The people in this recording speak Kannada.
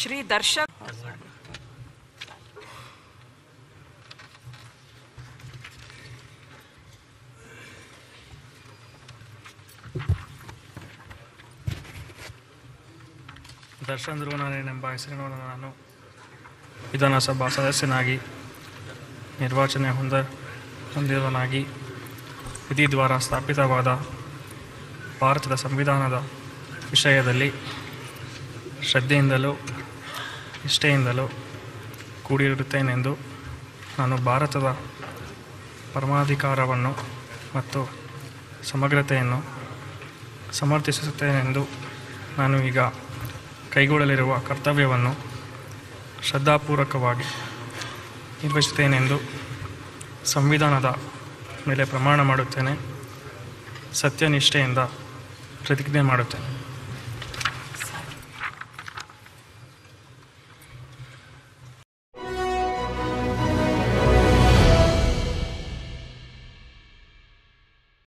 ಶ್ರೀ ದರ್ಶನ್. ದರ್ಶನ್ ಧ್ರುವನಾರಾಯಣ್ ಹೆಸರಿನ ನಾನು ವಿಧಾನಸಭಾ ಸದಸ್ಯನಾಗಿ, ನಿರ್ವಾಚನೆ ಹೊಂದ ಹೊಂದಿರುವನಾಗಿ ವಿಧಿ ದ್ವಾರ ಸ್ಥಾಪಿತವಾದ ಭಾರತದ ಸಂವಿಧಾನದ ವಿಷಯದಲ್ಲಿ ಶ್ರದ್ಧೆಯಿಂದಲೂ ನಿಷ್ಠೆಯಿಂದಲೂ ಕೂಡಿರುತ್ತೇನೆಂದು ನಾನು ಭಾರತದ ಪರಮಾಧಿಕಾರವನ್ನು ಮತ್ತು ಸಮಗ್ರತೆಯನ್ನು ಸಮರ್ಥಿಸುತ್ತೇನೆಂದು ನಾನು ಈಗ ಕೈಗೊಳ್ಳಲಿರುವ ಕರ್ತವ್ಯವನ್ನು ಶ್ರದ್ಧಾಪೂರ್ವಕವಾಗಿ ನಿರ್ವಹಿಸುತ್ತೇನೆಂದು ಸಂವಿಧಾನದ ಮೇಲೆ ಪ್ರಮಾಣ ಮಾಡುತ್ತೇನೆ. ಸತ್ಯನಿಷ್ಠೆಯಿಂದ ಪ್ರತಿಜ್ಞೆ ಮಾಡುತ್ತೇನೆ.